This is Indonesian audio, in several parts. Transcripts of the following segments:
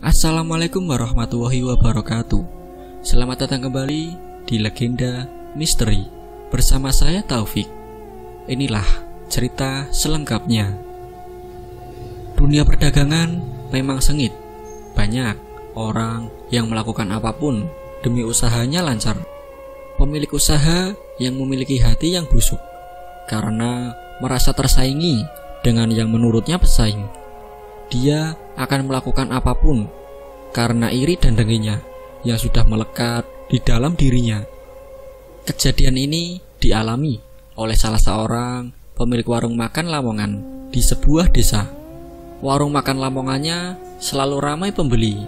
Assalamualaikum warahmatullahi wabarakatuh. Selamat datang kembali di Legenda Misteri. Bersama saya Taufik. Inilah cerita selengkapnya. Dunia perdagangan memang sengit. Banyak orang yang melakukan apa pun demi usahanya lancar. Pemilik usaha yang memiliki hati yang busuk Karena merasa tersaingi dengan yang menurutnya pesaing. Dia akan melakukan apa pun karena iri dan dengkinya yang sudah melekat di dalam dirinya. Kejadian ini dialami oleh salah seorang pemilik warung makan Lamongan di sebuah desa. Warung makan Lamongannya selalu ramai pembeli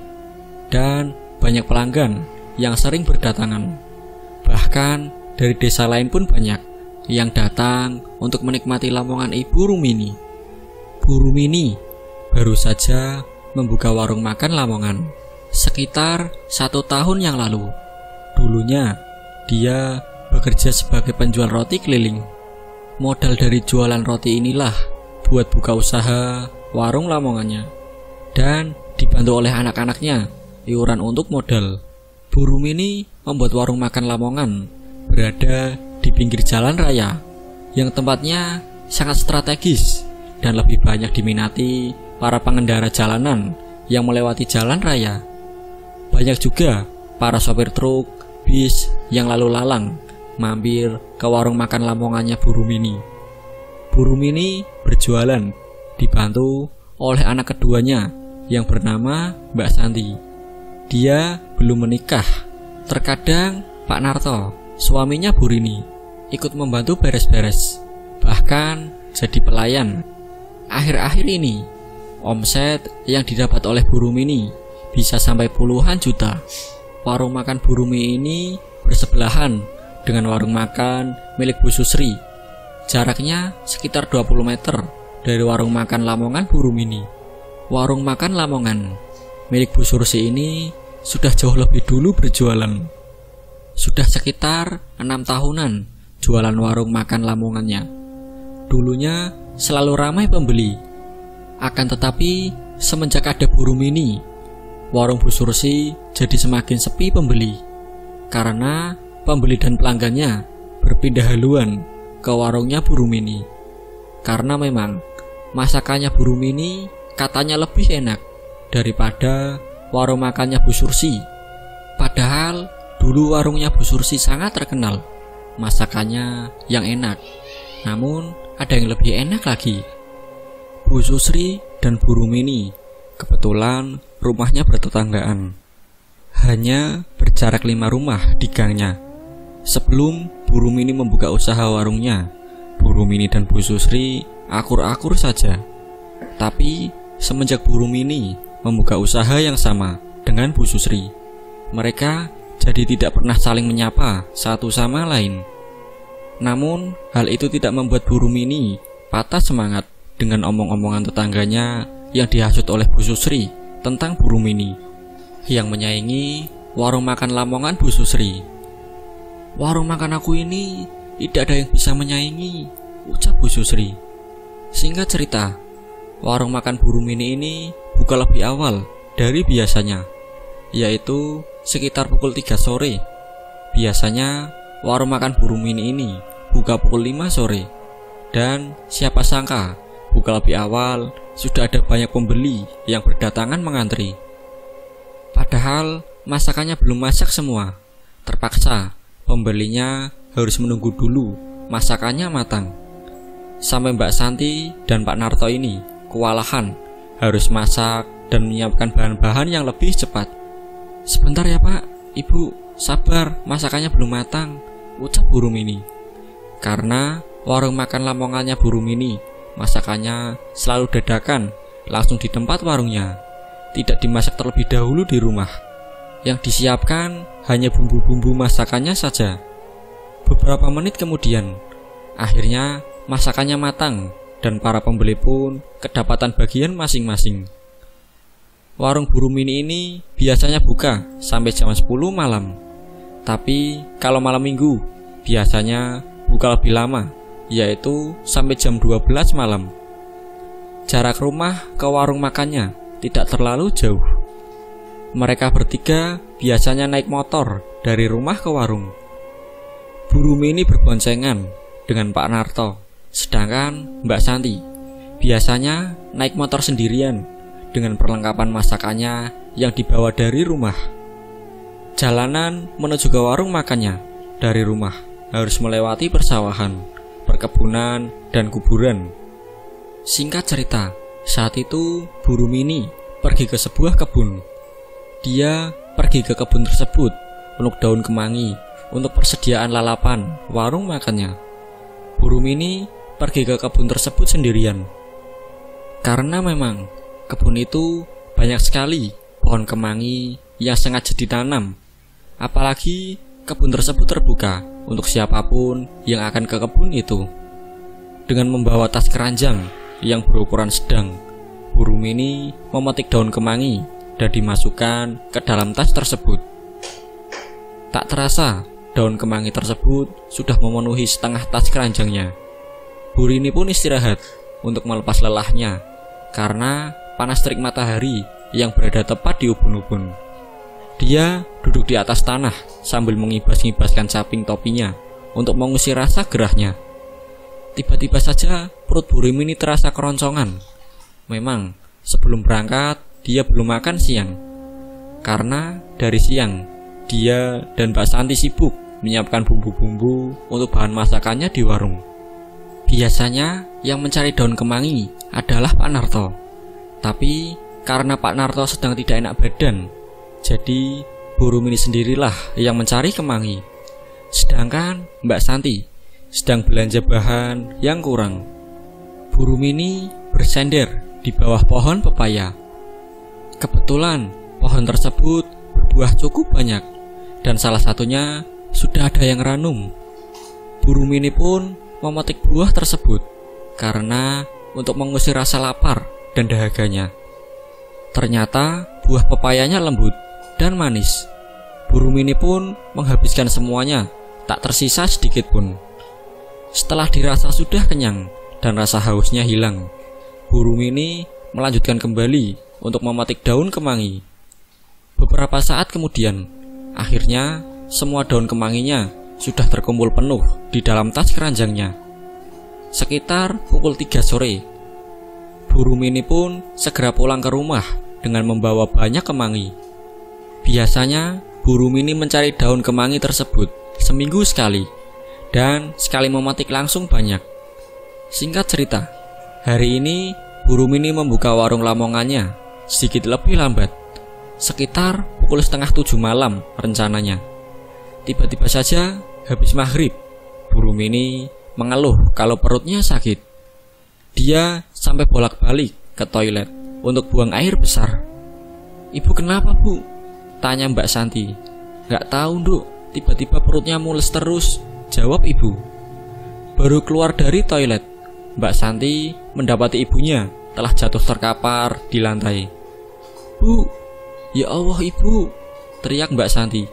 dan banyak pelanggan yang sering berdatangan. Bahkan dari desa lain pun banyak yang datang untuk menikmati Lamongan Ibu Rumini. Bu Rumini baru saja membuka warung makan Lamongan sekitar satu tahun yang lalu. Dulunya, dia bekerja sebagai penjual roti keliling. Modal dari jualan roti inilah buat buka usaha warung Lamongannya. Dan dibantu oleh anak-anaknya iuran untuk modal. Ini membuat warung makan Lamongan berada di pinggir jalan raya yang tempatnya sangat strategis dan lebih banyak diminati para pengendara jalanan yang melewati jalan raya. Banyak juga para sopir truk, bis yang lalu lalang mampir ke warung makan lamongannya Bu Rumini. Bu Rumini berjualan dibantu oleh anak keduanya yang bernama Mbak Santi. Dia belum menikah. Terkadang Pak Narto, suaminya Bu Rini, ikut membantu beres-beres, bahkan jadi pelayan. Akhir-akhir ini, Omset yang didapat oleh Burumi ini bisa sampai puluhan juta. Warung makan Burumi ini bersebelahan dengan warung makan milik Bu Susri. Jaraknya sekitar 20 meter dari warung makan Lamongan Burumi ini. Warung makan Lamongan milik Bu Sursi ini sudah jauh lebih dulu berjualan. Sudah sekitar enam tahunan jualan warung makan Lamongannya. Dulunya selalu ramai pembeli akan tetapi, semenjak ada burung mini, warung Bu Sursi jadi semakin sepi pembeli. Karena pembeli dan pelanggannya berpindah haluan ke warungnya burung mini. Karena memang masakannya burung mini katanya lebih enak daripada warung makannya Bu Sursi. Padahal dulu warungnya Bu Sursi sangat terkenal masakannya yang enak. Namun ada yang lebih enak lagi. Bu Susri dan Bu Rumini kebetulan rumahnya bertetanggaan. Hanya berjarak lima rumah di gangnya. Sebelum Bu Rumini membuka usaha warungnya, Bu Rumini dan Bu Susri akur-akur saja. Tapi semenjak Bu Rumini membuka usaha yang sama dengan Bu Susri, mereka jadi tidak pernah saling menyapa satu sama lain. Namun, hal itu tidak membuat Bu Rumini patah semangat dengan omong-omongan tetangganya yang dihasut oleh Bu Susri tentang burung mini yang menyaingi warung makan Lamongan Bu Susri. Warung makan aku ini tidak ada yang bisa menyaingi, ucap Bu Susri. Singkat cerita, warung makan burung mini ini buka lebih awal dari biasanya, yaitu sekitar pukul 3 sore. Biasanya warung makan burung mini ini buka pukul 5 sore. Dan siapa sangka Buka lebih awal, sudah ada banyak pembeli yang berdatangan mengantri. Padahal masakannya belum masak semua. Terpaksa pembelinya harus menunggu dulu masakannya matang. Sampai Mbak Santi dan Pak Narto ini kewalahan harus masak dan menyiapkan bahan-bahan yang lebih cepat. Sebentar ya Pak, Ibu, sabar, masakannya belum matang, ucap burung ini. Karena warung makan lamongannya burung ini Masakannya selalu dadakan, langsung di tempat warungnya. Tidak dimasak terlebih dahulu di rumah. Yang disiapkan hanya bumbu-bumbu masakannya saja. Beberapa menit kemudian, akhirnya masakannya matang dan para pembeli pun kedapatan bagian masing-masing. Warung burung mini ini biasanya buka sampai jam 10 malam. Tapi kalau malam minggu, biasanya buka lebih lama yaitu sampai jam 12 malam. Jarak rumah ke warung makannya tidak terlalu jauh. Mereka bertiga biasanya naik motor dari rumah ke warung. Bu Rumi ini berboncengan dengan Pak Narto, sedangkan Mbak Santi biasanya naik motor sendirian dengan perlengkapan masakannya yang dibawa dari rumah. Jalanan menuju ke warung makannya dari rumah harus melewati persawahan, perkebunan, dan kuburan. Singkat cerita, saat itu Bu Rumini pergi ke sebuah kebun. Dia pergi ke kebun tersebut untuk daun kemangi untuk persediaan lalapan warung makannya. Bu Rumini pergi ke kebun tersebut sendirian. Karena memang kebun itu banyak sekali pohon kemangi yang sengaja ditanam. Apalagi kebun tersebut terbuka untuk siapa pun yang akan ke kebun itu. Dengan membawa tas keranjang yang berukuran sedang. Burung ini memetik daun kemangi dan dimasukkan ke dalam tas tersebut. Tak terasa, daun kemangi tersebut sudah memenuhi setengah tas keranjangnya. Buru ini pun istirahat untuk melepas lelahnya karena panas terik matahari yang berada tepat di ubun-ubun. Dia duduk di atas tanah sambil mengibas-ngibaskan caping topinya untuk mengusir rasa gerahnya. Tiba-tiba saja perut Burim ini terasa keroncongan. Memang, sebelum berangkat, dia belum makan siang. Karena dari siang, dia dan Mbak Santi sibuk menyiapkan bumbu-bumbu untuk bahan masakannya di warung. Biasanya yang mencari daun kemangi adalah Pak Narto. Tapi karena Pak Narto sedang tidak enak badan, jadi Burum ini sendirilah yang mencari kemangi. Sedangkan Mbak Santi sedang belanja bahan yang kurang. Burung ini bersender di bawah pohon pepaya. Kebetulan pohon tersebut berbuah cukup banyak dan salah satunya sudah ada yang ranum. Burung ini pun memetik buah tersebut karena untuk mengusir rasa lapar dan dahaganya. Ternyata buah pepayanya lembut dan manis. Burung ini pun menghabiskan semuanya, tak tersisa sedikit pun. Setelah dirasa sudah kenyang dan rasa hausnya hilang, burung ini melanjutkan kembali untuk memetik daun kemangi. Beberapa saat kemudian, akhirnya semua daun kemanginya sudah terkumpul penuh di dalam tas keranjangnya. Sekitar pukul 3 sore, burung ini pun segera pulang ke rumah dengan membawa banyak kemangi. Biasanya, burung ini mencari daun kemangi tersebut seminggu sekali dan sekali memetik langsung banyak. Singkat cerita, hari ini burung ini membuka warung lamongannya sedikit lebih lambat, sekitar pukul setengah tujuh malam rencananya. Tiba-tiba saja habis maghrib, burung ini mengeluh kalau perutnya sakit. Dia sampai bolak-balik ke toilet untuk buang air besar. Ibu kenapa bu? Tanya Mbak Santi. Gak tahu nduk, tiba-tiba perutnya mules terus. Jawab ibu. Baru keluar dari toilet, Mbak Santi mendapati ibunya telah jatuh terkapar di lantai. Bu, ya Allah ibu, teriak Mbak Santi.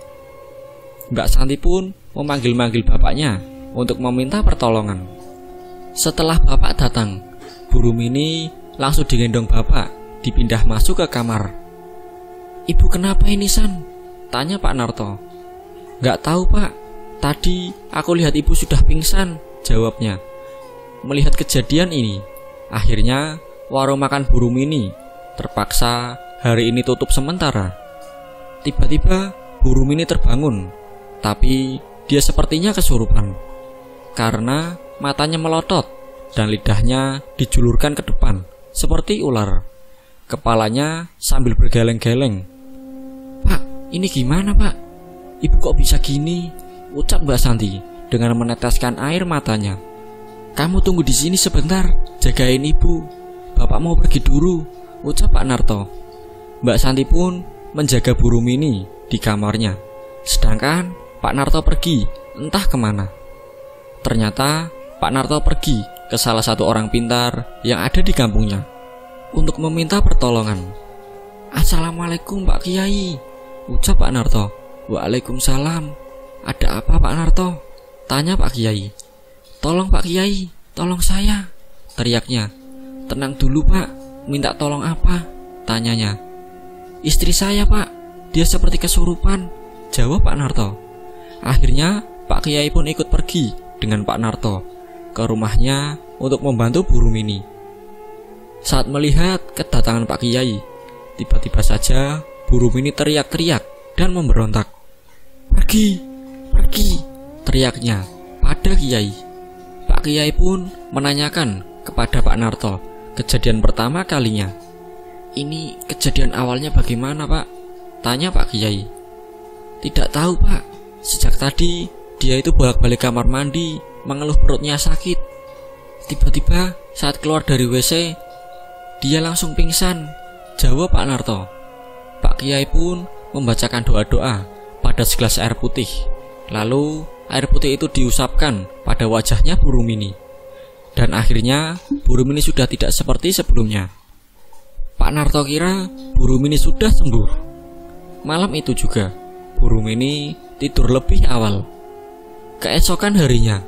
Mbak Santi pun memanggil-manggil bapaknya untuk meminta pertolongan. Setelah bapak datang, burung ini langsung digendong bapak dipindah masuk ke kamar. Ibu kenapa ini San? Tanya Pak Narto. Gak tahu pak, Tadi aku lihat ibu sudah pingsan, jawabnya. Melihat kejadian ini, akhirnya warung makan burung ini terpaksa hari ini tutup sementara. Tiba-tiba burung ini terbangun, tapi dia sepertinya kesurupan karena matanya melotot dan lidahnya dijulurkan ke depan seperti ular. Kepalanya sambil bergeleng-geleng. Pak, ini gimana pak? Ibu kok bisa gini? Ucap Mbak Santi dengan meneteskan air matanya. Kamu tunggu di sini sebentar, jagain ibu. Bapak mau pergi dulu, ucap Pak Narto. Mbak Santi pun menjaga burung ini di kamarnya. Sedangkan Pak Narto pergi entah ke mana. Ternyata Pak Narto pergi ke salah satu orang pintar yang ada di kampungnya untuk meminta pertolongan. Assalamualaikum Pak Kiai, ucap Pak Narto. Waalaikumsalam, ada apa Pak Narto? Tanya Pak Kiai. Tolong Pak Kiai, tolong saya. Teriaknya. Tenang dulu Pak, minta tolong apa? Tanyanya. Istri saya Pak, dia seperti kesurupan, jawab Pak Narto. Akhirnya Pak Kiai pun ikut pergi dengan Pak Narto ke rumahnya untuk membantu Bu Rumini. Saat melihat kedatangan Pak Kiai, tiba-tiba saja Bu Rumini teriak-teriak dan memberontak. Pergi, pergi, teriaknya pada Kiai. Pak Kiai pun menanyakan kepada Pak Narto kejadian pertama kalinya. Ini kejadian awalnya bagaimana Pak? Tanya Pak Kiai. Tidak tahu Pak. Sejak tadi dia itu bolak-balik kamar mandi, mengeluh perutnya sakit. Tiba-tiba saat keluar dari WC, dia langsung pingsan. Jawab Pak Narto. Pak Kiai pun membacakan doa-doa pada segelas air putih. Lalu air putih itu diusapkan pada wajahnya burung mini. Dan akhirnya burung mini sudah tidak seperti sebelumnya. Pak Narto kira burung mini sudah sembuh. Malam itu juga, burung ini tidur lebih awal. Keesokan harinya,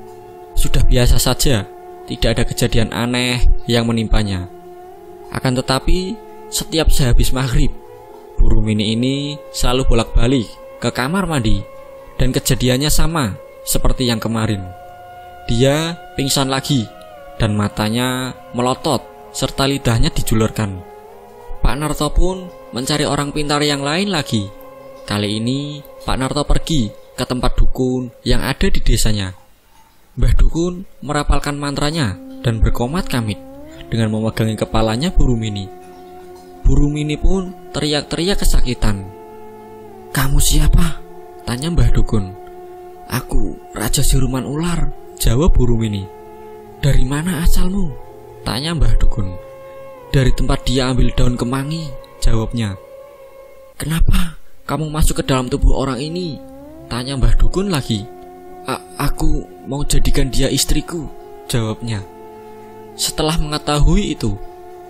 sudah biasa saja, tidak ada kejadian aneh yang menimpanya. Akan tetapi, setiap sehabis maghrib, burung mini ini selalu bolak-balik ke kamar mandi, dan kejadiannya sama seperti yang kemarin. Dia pingsan lagi, dan matanya melotot serta lidahnya dijulurkan. Pak Narto pun mencari orang pintar yang lain lagi. Kali ini Pak Narto pergi ke tempat dukun yang ada di desanya. Mbah Dukun merapalkan mantranya dan berkomat kamit dengan memegangi kepalanya burung mini. Burung mini pun teriak-teriak kesakitan. Kamu siapa? Tanya Mbah Dukun. Aku Raja Siruman Ular, jawab burung mini. Dari mana asalmu? Tanya Mbah Dukun. Dari tempat dia ambil daun kemangi, jawabnya. Kenapa kamu masuk ke dalam tubuh orang ini? Tanya Mbah Dukun lagi. aku mau jadikan dia istriku, jawabnya. Setelah mengetahui itu,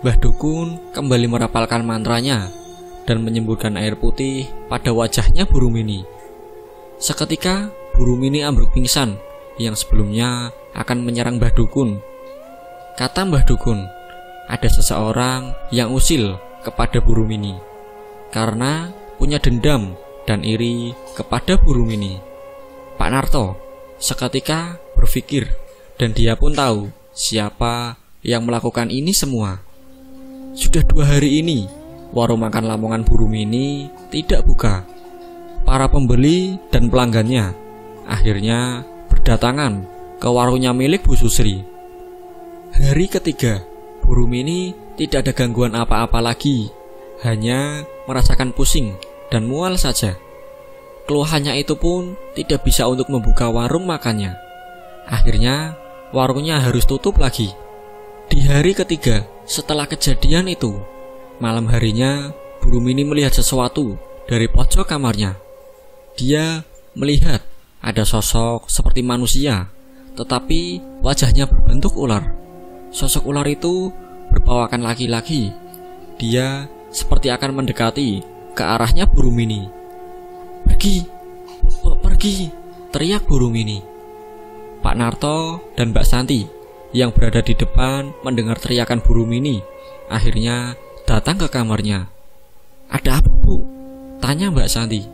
Mbah Dukun kembali merapalkan mantranya dan menyemburkan air putih pada wajahnya burung mini. Seketika, burung mini ambruk pingsan yang sebelumnya akan menyerang Mbah Dukun. Kata Mbah Dukun, ada seseorang yang usil kepada burung ini karena punya dendam dan iri kepada burung ini. Pak Narto seketika berpikir dan dia pun tahu siapa yang melakukan ini semua. Sudah dua hari ini warung makan Lamongan burung ini tidak buka. Para pembeli dan pelanggannya akhirnya berdatangan ke warungnya milik Bu Susri. Hari ketiga, Burung ini tidak ada gangguan apa-apa lagi, hanya merasakan pusing dan mual saja. Keluhannya itu pun tidak bisa untuk membuka warung makannya. Akhirnya, warungnya harus tutup lagi. Di hari ketiga setelah kejadian itu, malam harinya burung ini melihat sesuatu dari pojok kamarnya. Dia melihat ada sosok seperti manusia, tetapi wajahnya berbentuk ular. Sosok ular itu berpawakan laki-laki. Dia seperti akan mendekati ke arahnya burung mini. Pergi, pergi, teriak burung mini. Pak Narto dan Mbak Santi yang berada di depan mendengar teriakan burung mini. Akhirnya datang ke kamarnya. Ada apa bu? Tanya Mbak Santi.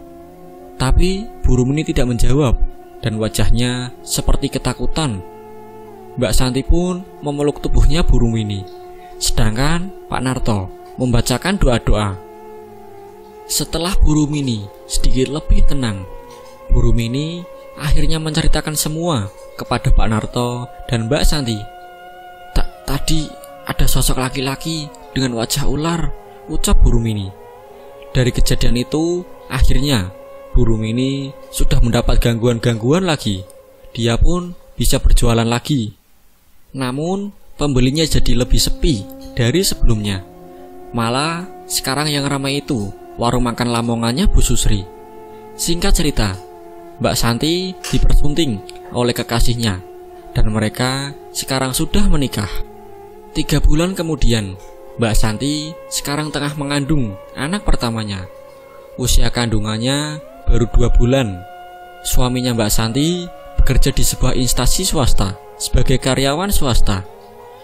Tapi burung mini tidak menjawab dan wajahnya seperti ketakutan Mbak Santi pun memeluk tubuhnya burung ini. Sedangkan Pak Narto membacakan doa-doa. Setelah burung ini sedikit lebih tenang, burung ini akhirnya menceritakan semua kepada Pak Narto dan Mbak Santi. Tadi ada sosok laki-laki dengan wajah ular, ucap burung ini. Dari kejadian itu, akhirnya burung ini sudah mendapat gangguan-gangguan lagi. Dia pun bisa berjualan lagi namun, pembelinya jadi lebih sepi dari sebelumnya. Malah, sekarang yang ramai itu warung makan lamongannya Bu Susri. Singkat cerita, Mbak Santi dipersunting oleh kekasihnya dan mereka sekarang sudah menikah. Tiga bulan kemudian, Mbak Santi sekarang tengah mengandung anak pertamanya. Usia kandungannya baru dua bulan. Suaminya Mbak Santi bekerja di sebuah instansi swasta sebagai karyawan swasta.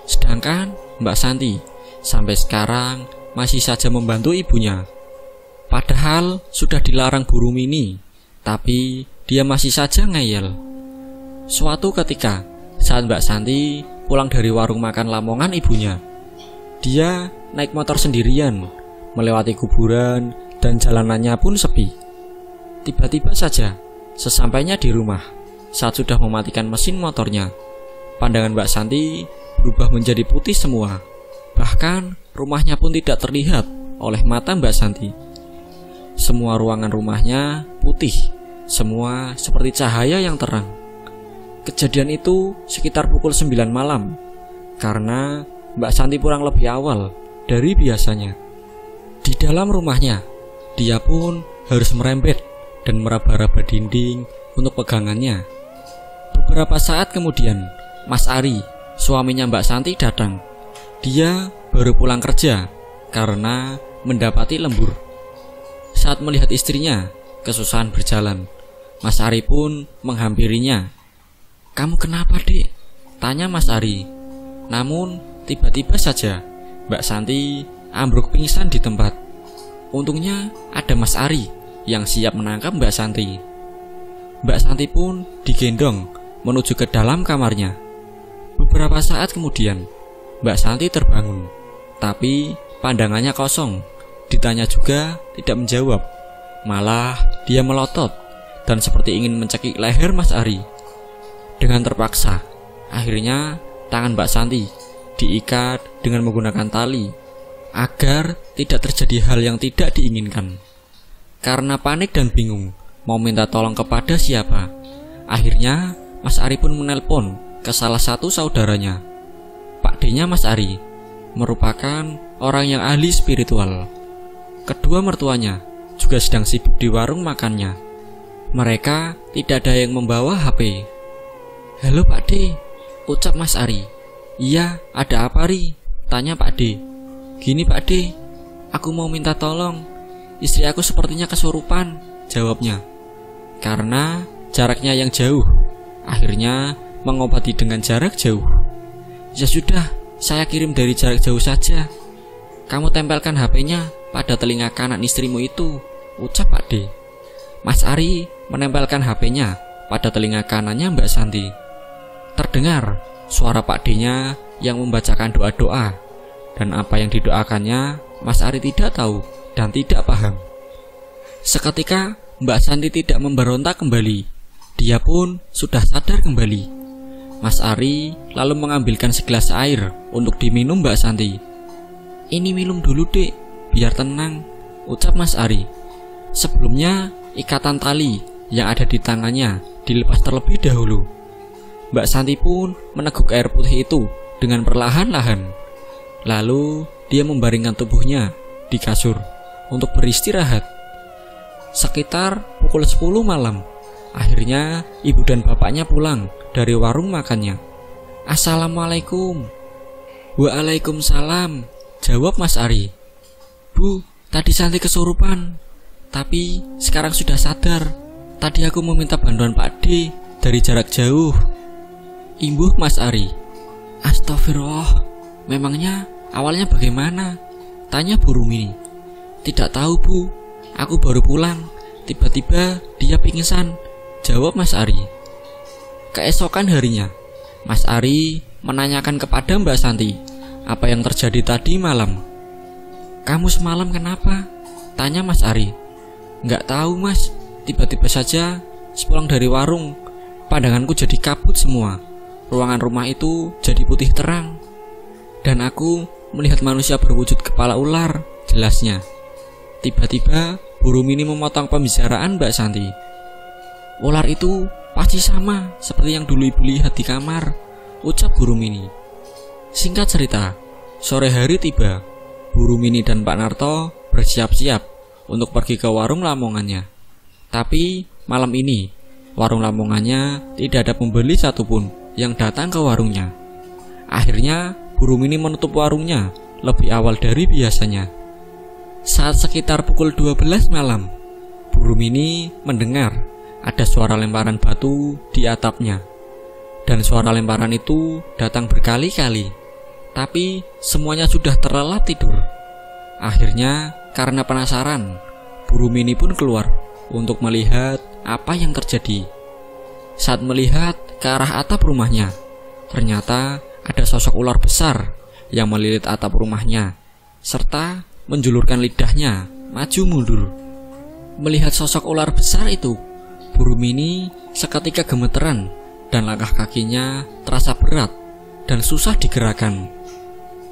Sedangkan Mbak Santi sampai sekarang masih saja membantu ibunya. Padahal sudah dilarang buru mini, tapi dia masih saja ngeyel. Suatu ketika, saat Mbak Santi pulang dari warung makan Lamongan ibunya, dia naik motor sendirian, melewati kuburan, dan jalanannya pun sepi. Tiba-tiba saja, sesampainya di rumah, saat sudah mematikan mesin motornya, pandangan Mbak Santi berubah menjadi putih semua. Bahkan rumahnya pun tidak terlihat oleh mata Mbak Santi. Semua ruangan rumahnya putih, semua seperti cahaya yang terang. Kejadian itu sekitar pukul 9 malam, karena Mbak Santi pulang lebih awal dari biasanya. Di dalam rumahnya, dia pun harus merembet dan meraba-raba dinding untuk pegangannya. Beberapa saat kemudian, Mas Ari, suaminya Mbak Santi datang. Dia baru pulang kerja karena mendapati lembur. Saat melihat istrinya kesusahan berjalan, Mas Ari pun menghampirinya. "Kamu kenapa, Dek?" tanya Mas Ari. Namun, tiba-tiba saja Mbak Santi ambruk pingsan di tempat. Untungnya ada Mas Ari yang siap menangkap Mbak Santi. Mbak Santi pun digendong menuju ke dalam kamarnya. Beberapa saat kemudian, Mbak Santi terbangun, tapi pandangannya kosong Ditanya juga tidak menjawab. Malah dia melotot dan seperti ingin mencekik leher Mas Ari. Dengan terpaksa, akhirnya tangan Mbak Santi diikat dengan menggunakan tali agar tidak terjadi hal yang tidak diinginkan. Karena panik dan bingung mau minta tolong kepada siapa, akhirnya Mas Ari pun menelpon ke salah satu saudaranya. Pak D-nya Mas Ari merupakan orang yang ahli spiritual. Kedua mertuanya juga sedang sibuk di warung makannya. Mereka tidak ada yang membawa HP. Halo Pak D, ucap Mas Ari. Iya, ada apa Ri? Tanya Pak D. Gini Pak D, aku mau minta tolong. Istri aku sepertinya kesurupan, jawabnya. Karena jaraknya yang jauh, akhirnya mengobati dengan jarak jauh. Ya sudah, saya kirim dari jarak jauh saja. Kamu tempelkan HP-nya pada telinga kanan istrimu itu, ucap Pak D. Mas Ari menempelkan HP-nya pada telinga kanannya Mbak Santi. Terdengar suara Pak D-nya yang membacakan doa-doa dan apa yang didoakannya Mas Ari tidak tahu dan tidak paham. Seketika Mbak Santi tidak memberontak kembali. Dia pun sudah sadar kembali. Mas Ari lalu mengambilkan segelas air untuk diminum Mbak Santi. Ini minum dulu dek, biar tenang, ucap Mas Ari. Sebelumnya, ikatan tali yang ada di tangannya dilepas terlebih dahulu. Mbak Santi pun meneguk air putih itu dengan perlahan-lahan. Lalu, dia membaringkan tubuhnya di kasur untuk beristirahat. Sekitar pukul 10 malam, akhirnya ibu dan bapaknya pulang dari warung makannya. Assalamualaikum. Waalaikumsalam, jawab Mas Ari. Bu, tadi Santi kesurupan. Tapi sekarang sudah sadar. Tadi aku meminta bantuan Pak D dari jarak jauh. Imbuh Mas Ari. Astagfirullah. Memangnya awalnya bagaimana? Tanya Bu Rumini. Tidak tahu Bu. Aku baru pulang. Tiba-tiba dia pingsan. Jawab Mas Ari. Keesokan harinya, Mas Ari menanyakan kepada Mbak Santi apa yang terjadi tadi malam. Kamu semalam kenapa? Tanya Mas Ari. Nggak tahu mas, tiba-tiba saja sepulang dari warung, pandanganku jadi kabut semua. Ruangan rumah itu jadi putih terang. Dan aku melihat manusia berwujud kepala ular, jelasnya. Tiba-tiba, burung ini memotong pembicaraan Mbak Santi. Ular itu pasti sama seperti yang dulu ibu lihat di kamar, ucap burung ini. Singkat cerita, sore hari tiba Bu Rumini dan Pak Narto bersiap-siap untuk pergi ke warung lamongannya. Tapi malam ini, warung lamongannya tidak ada pembeli satupun yang datang ke warungnya. Akhirnya, Bu Rumini menutup warungnya lebih awal dari biasanya. Saat sekitar pukul 12 malam, Bu Rumini mendengar ada suara lemparan batu di atapnya. Dan suara lemparan itu datang berkali-kali tapi semuanya sudah terlelap tidur. Akhirnya, karena penasaran, Bu Buru Mini pun keluar untuk melihat apa yang terjadi. Saat melihat ke arah atap rumahnya, ternyata ada sosok ular besar yang melilit atap rumahnya, serta menjulurkan lidahnya maju mundur. Melihat sosok ular besar itu, Buru Mini seketika gemeteran dan langkah kakinya terasa berat dan susah digerakkan.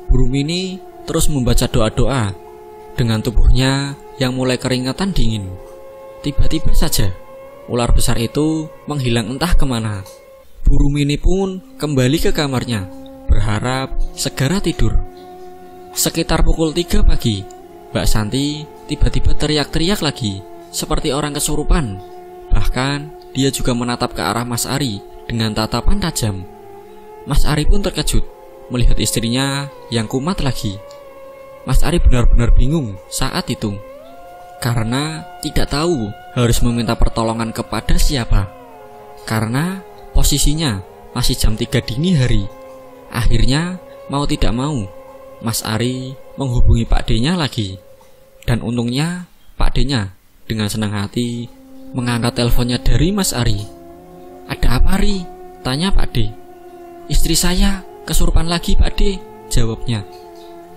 Buru Mini terus membaca doa-doa dengan tubuhnya yang mulai keringatan dingin. Tiba-tiba saja, ular besar itu menghilang entah ke mana. Buru Mini pun kembali ke kamarnya, berharap segera tidur. Sekitar pukul 3 pagi, Mbak Santi tiba-tiba teriak-teriak lagi, seperti orang kesurupan. Bahkan, dia juga menatap ke arah Mas Ari dengan tatapan tajam. Mas Ari pun terkejut melihat istrinya yang kumat lagi. Mas Ari benar-benar bingung saat itu karena tidak tahu harus meminta pertolongan kepada siapa. Karena posisinya masih jam 3 dini hari. Akhirnya mau tidak mau, Mas Ari menghubungi Pak D-nya lagi. Dan untungnya Pak D-nya dengan senang hati mengangkat teleponnya dari Mas Ari. Ada apa Ari? Tanya Pak D. Istri saya kesurupan lagi Pak D, jawabnya.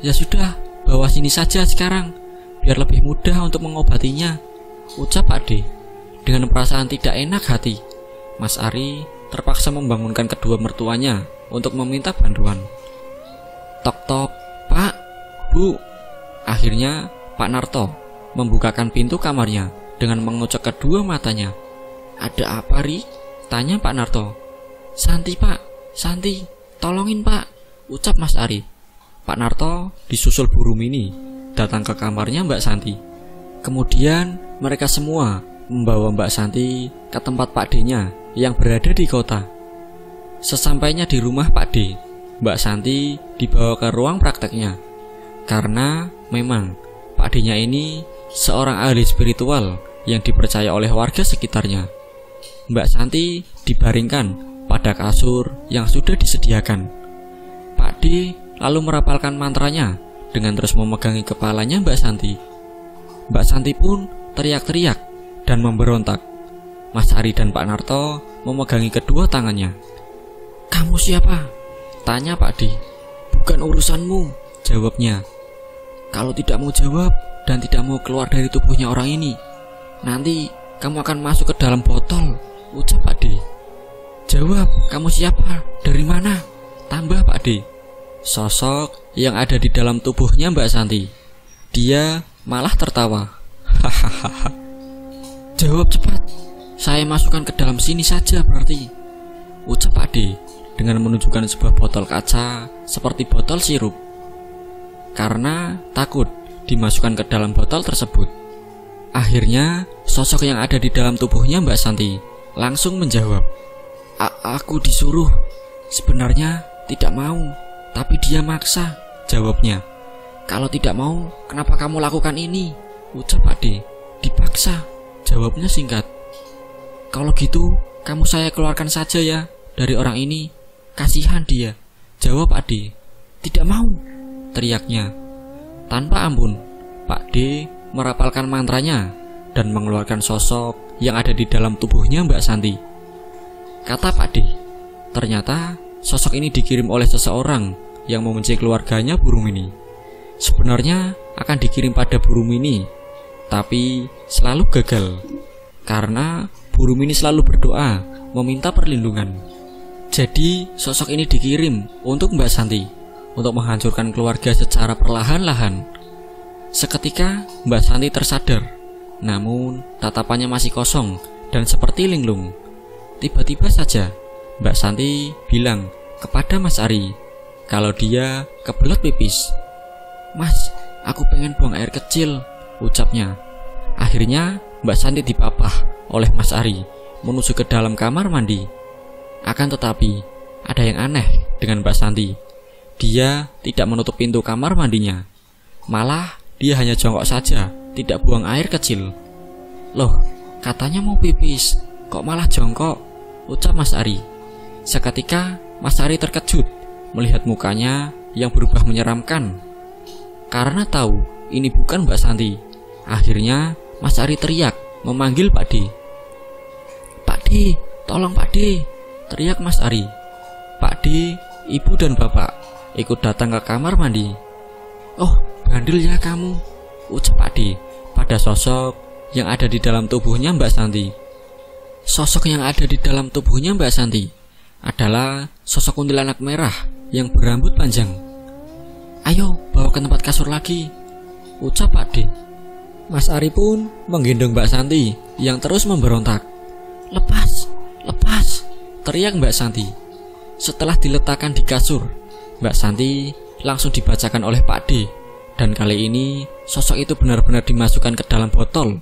Ya sudah, bawa sini saja sekarang biar lebih mudah untuk mengobatinya. Ucap Pak D. Dengan perasaan tidak enak hati, Mas Ari terpaksa membangunkan kedua mertuanya untuk meminta bantuan. Tok-tok, Pak, Bu. Akhirnya Pak Narto membukakan pintu kamarnya dengan mengucap kedua matanya. Ada apa, Ri? Tanya Pak Narto. Santi, Pak. Santi, tolongin, Pak. Ucap Mas Ari. Pak Narto disusul buru mini datang ke kamarnya Mbak Santi. Kemudian mereka semua membawa Mbak Santi ke tempat Pak D-nya yang berada di kota. Sesampainya di rumah Pak D, Mbak Santi dibawa ke ruang prakteknya. Karena memang Pak D-nya ini seorang ahli spiritual yang dipercaya oleh warga sekitarnya. Mbak Santi dibaringkan pada kasur yang sudah disediakan. Pak D lalu merapalkan mantranya dengan terus memegangi kepalanya Mbak Santi. Mbak Santi pun teriak-teriak dan memberontak. Mas Ari dan Pak Narto memegangi kedua tangannya. Kamu siapa? Tanya Pak D. Bukan urusanmu, jawabnya. Kalau tidak mau jawab dan tidak mau keluar dari tubuhnya orang ini, nanti kamu akan masuk ke dalam botol, ucap Pak D. Jawab, kamu siapa? Dari mana? Tambah Pak D. Sosok yang ada di dalam tubuhnya Mbak Santi. Dia malah tertawa. Hahaha. Jawab cepat. Saya masukkan ke dalam sini saja berarti. Ucap Ade dengan menunjukkan sebuah botol kaca seperti botol sirup. Karena takut dimasukkan ke dalam botol tersebut. Akhirnya, sosok yang ada di dalam tubuhnya Mbak Santi langsung menjawab, "Aku disuruh. Sebenarnya tidak mau." Tapi dia maksa, jawabnya. Kalau tidak mau, kenapa kamu lakukan ini? Ucap Ade. Dipaksa, jawabnya singkat. Kalau gitu, kamu saya keluarkan saja ya dari orang ini. Kasihan dia, jawab Ade. Tidak mau, teriaknya. Tanpa ampun, Pak D merapalkan mantranya dan mengeluarkan sosok yang ada di dalam tubuhnya Mbak Santi. Kata Pak D, ternyata sosok ini dikirim oleh seseorang yang membenci keluarganya burung ini. Sebenarnya akan dikirim pada burung ini, tapi selalu gagal karena burung ini selalu berdoa meminta perlindungan. Jadi sosok ini dikirim untuk Mbak Santi untuk menghancurkan keluarga secara perlahan-lahan. Seketika Mbak Santi tersadar, namun tatapannya masih kosong dan seperti linglung. Tiba-tiba saja Mbak Santi bilang kepada Mas Ari kalau dia kebelet pipis. Mas, aku pengen buang air kecil, ucapnya. Akhirnya Mbak Santi dipapah oleh Mas Ari menuju ke dalam kamar mandi. Akan tetapi, ada yang aneh dengan Mbak Santi. Dia tidak menutup pintu kamar mandinya. Malah, dia hanya jongkok saja, tidak buang air kecil. Loh, katanya mau pipis, kok malah jongkok? Ucap Mas Ari. Seketika, Mas Ari terkejut melihat mukanya yang berubah menyeramkan. Karena tahu ini bukan Mbak Santi, akhirnya Mas Ari teriak memanggil Pak D. Pak D, tolong Pak D, teriak Mas Ari. Pak D, ibu dan bapak ikut datang ke kamar mandi. Oh, bandel ya kamu, ucap Pak D pada sosok yang ada di dalam tubuhnya Mbak Santi. Sosok yang ada di dalam tubuhnya Mbak Santi adalah sosok kuntilanak merah yang berambut panjang. Ayo, bawa ke tempat kasur lagi, ucap Pak D. Mas Ari pun menggendong Mbak Santi yang terus memberontak. Lepas, lepas, teriak Mbak Santi. Setelah diletakkan di kasur, Mbak Santi langsung dibacakan oleh Pak D. Dan kali ini sosok itu benar-benar dimasukkan ke dalam botol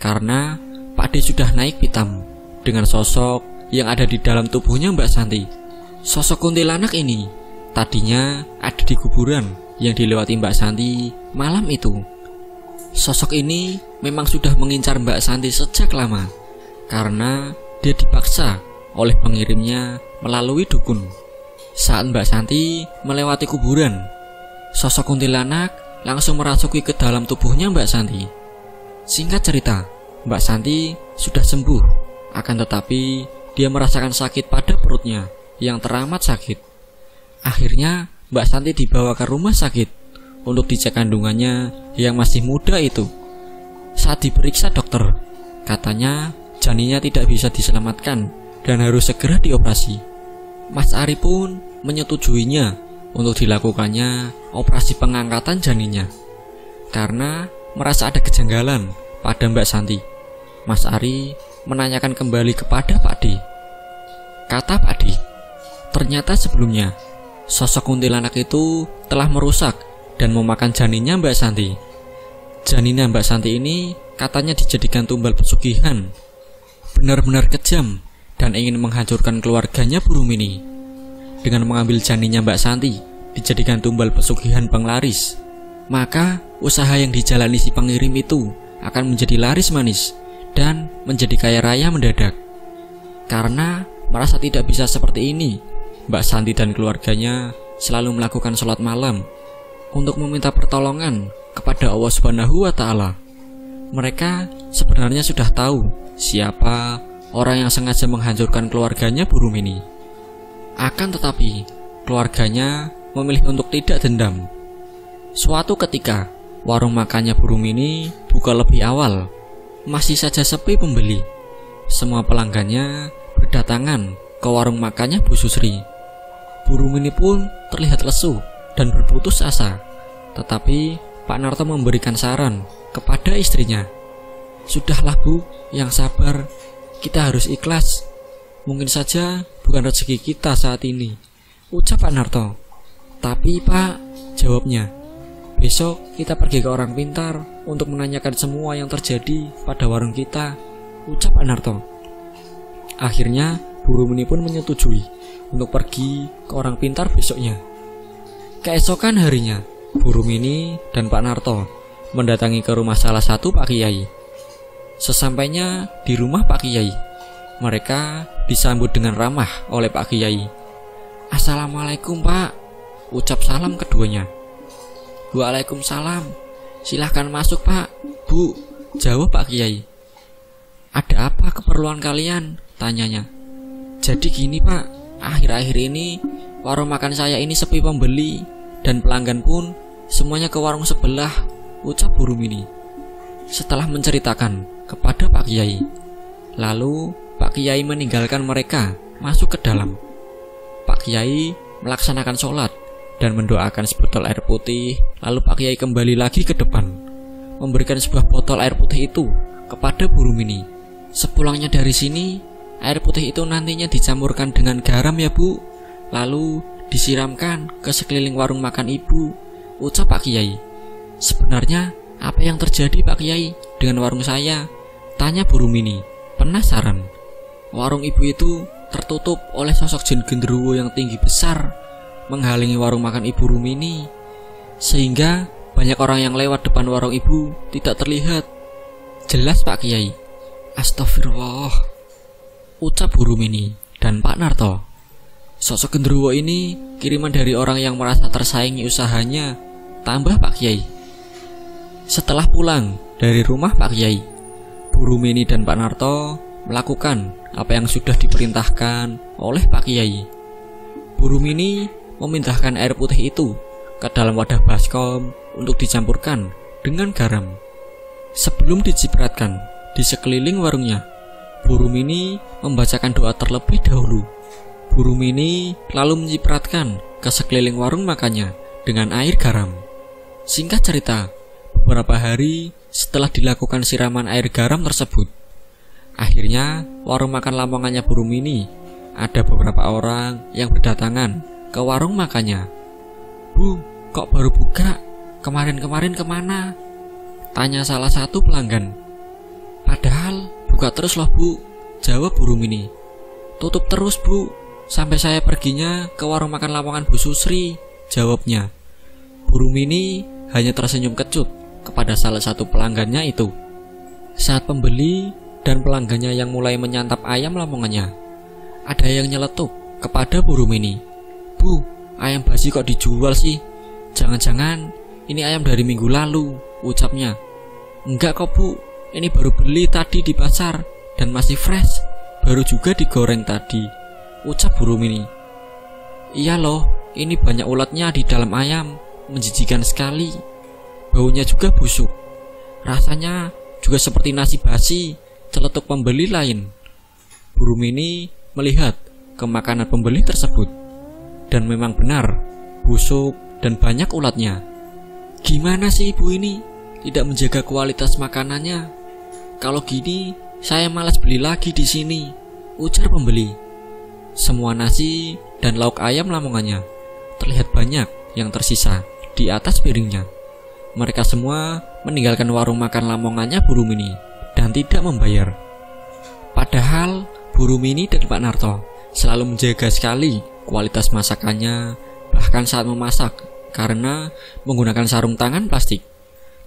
karena Pak D sudah naik pitam dengan sosok yang ada di dalam tubuhnya Mbak Santi. Sosok kuntilanak ini tadinya ada di kuburan yang dilewati Mbak Santi malam itu. Sosok ini memang sudah mengincar Mbak Santi sejak lama karena dia dipaksa oleh pengirimnya melalui dukun. Saat Mbak Santi melewati kuburan, sosok kuntilanak langsung merasuki ke dalam tubuhnya Mbak Santi. Singkat cerita, Mbak Santi sudah sembuh, akan tetapi dia merasakan sakit pada perutnya yang teramat sakit. Akhirnya, Mbak Santi dibawa ke rumah sakit untuk dicek kandungannya yang masih muda itu. Saat diperiksa dokter, katanya janinnya tidak bisa diselamatkan dan harus segera dioperasi. Mas Ari pun menyetujuinya untuk dilakukannya operasi pengangkatan janinnya karena merasa ada kejanggalan pada Mbak Santi. Mas Ari menanyakan kembali kepada Pak D. Kata Pak D, ternyata sebelumnya sosok kuntilanak itu telah merusak dan memakan janinnya Mbak Santi. Janinnya Mbak Santi ini katanya dijadikan tumbal pesugihan. Benar-benar kejam dan ingin menghancurkan keluarganya burung ini. Dengan mengambil janinnya Mbak Santi dijadikan tumbal pesugihan penglaris. Maka usaha yang dijalani si pengirim itu akan menjadi laris manis dan menjadi kaya raya mendadak. Karena merasa tidak bisa seperti ini, Mbak Santi dan keluarganya selalu melakukan sholat malam untuk meminta pertolongan kepada Allah Subhanahu wa taala. Mereka sebenarnya sudah tahu siapa orang yang sengaja menghancurkan keluarganya burung ini. Akan tetapi, keluarganya memilih untuk tidak dendam. Suatu ketika, warung makannya burung ini buka lebih awal. Masih saja sepi pembeli. Semua pelanggannya berdatangan ke warung makannya Bu Susri. Burung ini pun terlihat lesu dan berputus asa. Tetapi Pak Narto memberikan saran kepada istrinya. Sudahlah bu, yang sabar, kita harus ikhlas. Mungkin saja bukan rezeki kita saat ini. Ucap Pak Narto. Tapi Pak, jawabnya, besok kita pergi ke orang pintar untuk menanyakan semua yang terjadi pada warung kita. Ucap Pak Narto. Akhirnya, burung ini pun menyetujui untuk pergi ke orang pintar besoknya. Keesokan harinya, burung ini dan Pak Narto mendatangi ke rumah salah satu Pak Kiai. Sesampainya di rumah Pak Kiai, mereka disambut dengan ramah oleh Pak Kiai. Assalamualaikum Pak, ucap salam keduanya. Waalaikumsalam, silahkan masuk Pak, Bu, jawab Pak Kiai. Ada apa keperluan kalian? Tanyanya. Jadi gini Pak, akhir-akhir ini warung makan saya ini sepi pembeli dan pelanggan pun semuanya ke warung sebelah, ucap burung ini. Setelah menceritakan kepada Pak Kiai. Lalu Pak Kiai meninggalkan mereka masuk ke dalam. Pak Kiai melaksanakan sholat dan mendoakan sebotol air putih. Lalu Pak Kiai kembali lagi ke depan, memberikan sebuah botol air putih itu kepada burung ini. Sepulangnya dari sini, air putih itu nantinya dicampurkan dengan garam ya bu, lalu disiramkan ke sekeliling warung makan ibu. Ucap Pak Kiai. Sebenarnya apa yang terjadi Pak Kiai dengan warung saya? Tanya burung ini, penasaran. Warung ibu itu tertutup oleh sosok jin genderuwo yang tinggi besar menghalangi warung makan ibu Rumini sehingga banyak orang yang lewat depan warung ibu tidak terlihat. Jelas Pak Kiai. Astagfirullah. Ucap Bu Rumini dan Pak Narto. Sosok genderuwo ini kiriman dari orang yang merasa tersaingi usahanya. Tambah Pak Kiai. Setelah pulang dari rumah Pak Kiai. Bu Rumini dan Pak Narto melakukan apa yang sudah diperintahkan oleh Pak Kiai. Bu Rumini memindahkan air putih itu ke dalam wadah baskom untuk dicampurkan dengan garam. Sebelum dicipratkan di sekeliling warungnya, Bu Rumini membacakan doa terlebih dahulu. Bu Rumini lalu mencipratkan ke sekeliling warung makannya dengan air garam. Singkat cerita, beberapa hari setelah dilakukan siraman air garam tersebut, akhirnya warung makan Lamongannya Bu Rumini ada beberapa orang yang berdatangan ke warung makannya. Bu, kok baru buka? Kemarin-kemarin ke mana? Tanya salah satu pelanggan. Padahal buka terus loh bu, jawab burung ini. Tutup terus bu, sampai saya perginya ke warung makan lapangan Bu Susri, jawabnya. Burung ini hanya tersenyum kecut kepada salah satu pelanggannya itu. Saat pembeli dan pelanggannya yang mulai menyantap ayam lamongannya, ada yang nyeletuk kepada burung ini. Bu, ayam basi kok dijual sih? Jangan-jangan ini ayam dari minggu lalu, ucapnya. Enggak kok bu, ini baru beli tadi di pasar dan masih fresh, baru juga digoreng tadi, ucap burung ini. Iya loh, ini banyak ulatnya di dalam ayam, menjijikan sekali. Baunya juga busuk. Rasanya juga seperti nasi basi, celetuk pembeli lain. Burung ini melihat ke makanan pembeli tersebut dan memang benar, busuk dan banyak ulatnya. Gimana sih ibu ini tidak menjaga kualitas makanannya? Kalau gini, saya malas beli lagi di sini, ujar pembeli. Semua nasi dan lauk ayam lamongannya terlihat banyak yang tersisa di atas piringnya. Mereka semua meninggalkan warung makan lamongannya burung ini dan tidak membayar. Padahal burung ini dan Pak Narto selalu menjaga sekali kualitas masakannya, bahkan saat memasak karena menggunakan sarung tangan plastik.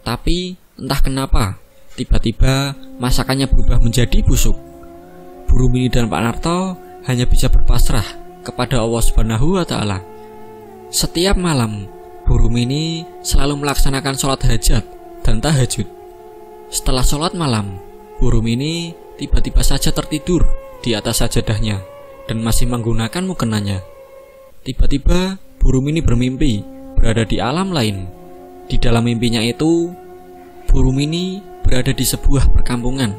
Tapi entah kenapa, tiba-tiba masakannya berubah menjadi busuk. Buru Mini dan Pak Narto hanya bisa berpasrah kepada Allah Subhanahu wa taala. Setiap malam, Buru Mini selalu melaksanakan sholat hajat dan tahajud. Setelah sholat malam, Buru Mini tiba-tiba saja tertidur di atas sajadahnya dan masih menggunakan mukenanya. Tiba-tiba burung ini bermimpi berada di alam lain. Di dalam mimpinya itu, burung ini berada di sebuah perkampungan.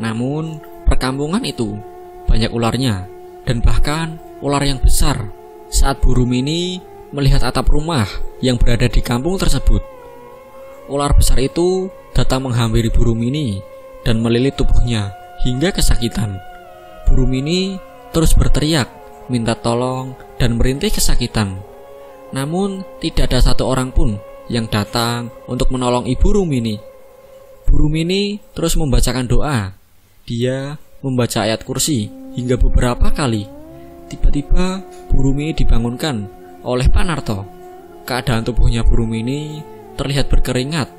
Namun, perkampungan itu banyak ularnya dan bahkan ular yang besar. Saat burung ini melihat atap rumah yang berada di kampung tersebut, ular besar itu datang menghampiri burung ini dan melilit tubuhnya hingga kesakitan. Burung ini terus berteriak, minta tolong, dan merintih kesakitan. Namun, tidak ada satu orang pun yang datang untuk menolong ibu Rumini. Bu Rumini terus membacakan doa. Dia membaca ayat kursi hingga beberapa kali. Tiba-tiba, Bu Rumini dibangunkan oleh Pak Narto. Keadaan tubuhnya Bu Rumini terlihat berkeringat.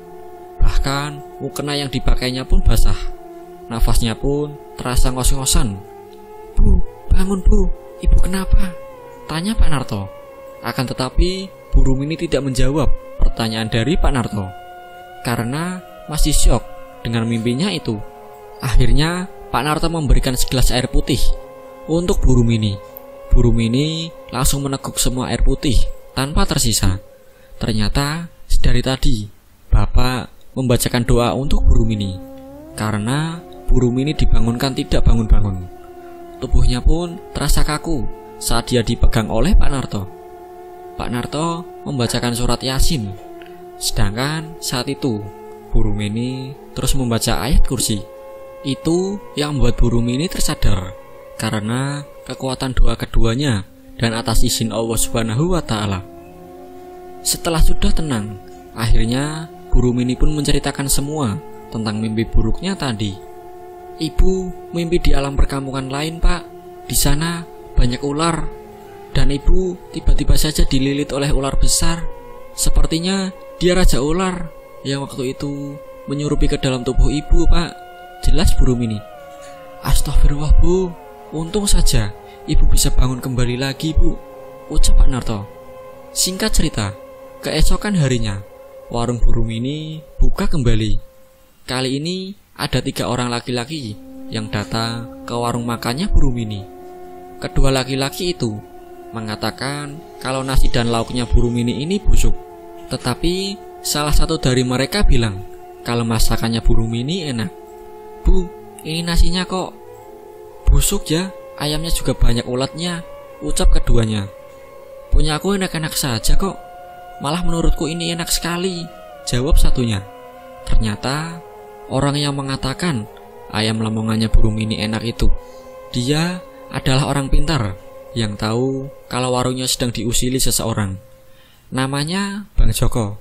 Bahkan, mukena yang dipakainya pun basah. Nafasnya pun terasa ngos-ngosan. Bu, Bangun bu, ibu kenapa? Tanya Pak Narto. Akan tetapi, burung ini tidak menjawab pertanyaan dari Pak Narto. Karena masih syok dengan mimpinya itu. Akhirnya, Pak Narto memberikan segelas air putih untuk burung ini. Burung ini langsung meneguk semua air putih tanpa tersisa. Ternyata, dari tadi, Bapak membacakan doa untuk burung ini. Karena burung ini dibangunkan tidak bangun-bangun. Tubuhnya pun terasa kaku saat dia dipegang oleh Pak Narto. Pak Narto membacakan surat Yasin. Sedangkan saat itu, burung ini terus membaca ayat kursi. Itu yang membuat burung ini tersadar karena kekuatan doa keduanya dan atas izin Allah Subhanahu wa taala. Setelah sudah tenang, akhirnya burung ini pun menceritakan semua tentang mimpi buruknya tadi. Ibu mimpi di alam perkampungan lain, Pak. Di sana banyak ular, dan ibu tiba-tiba saja dililit oleh ular besar. Sepertinya dia raja ular yang waktu itu menyurupi ke dalam tubuh ibu, Pak. Jelas burung ini. Astagfirullah, Bu. Untung saja ibu bisa bangun kembali lagi, Bu. Ucap Pak Narto. Singkat cerita, keesokan harinya, warung burung ini buka kembali. Kali ini ada tiga orang laki-laki yang datang ke warung makannya Bu Rumini. Kedua laki-laki itu mengatakan kalau nasi dan lauknya Bu Rumini ini busuk. Tetapi salah satu dari mereka bilang kalau masakannya Bu Rumini enak. Bu, ini nasinya kok busuk ya, ayamnya juga banyak ulatnya, ucap keduanya. Punya aku enak-enak saja kok, malah menurutku ini enak sekali, jawab satunya. Ternyata orang yang mengatakan ayam lamongannya burung ini enak itu. Dia adalah orang pintar yang tahu kalau warungnya sedang diusili seseorang. Namanya Bang Joko.